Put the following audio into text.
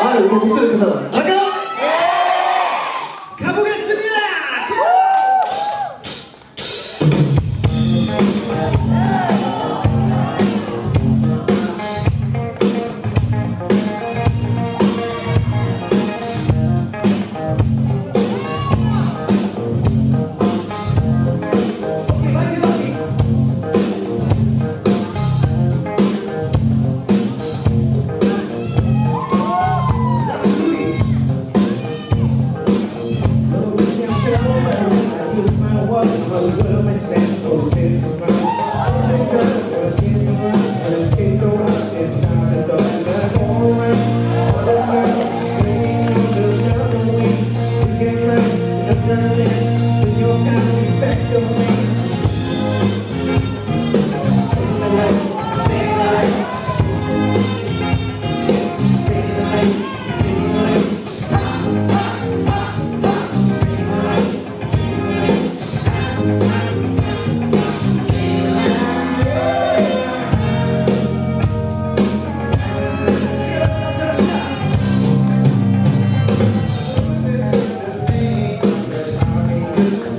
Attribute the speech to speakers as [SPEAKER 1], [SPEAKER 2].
[SPEAKER 1] 아, 여기 목소리 괜찮아.
[SPEAKER 2] Música.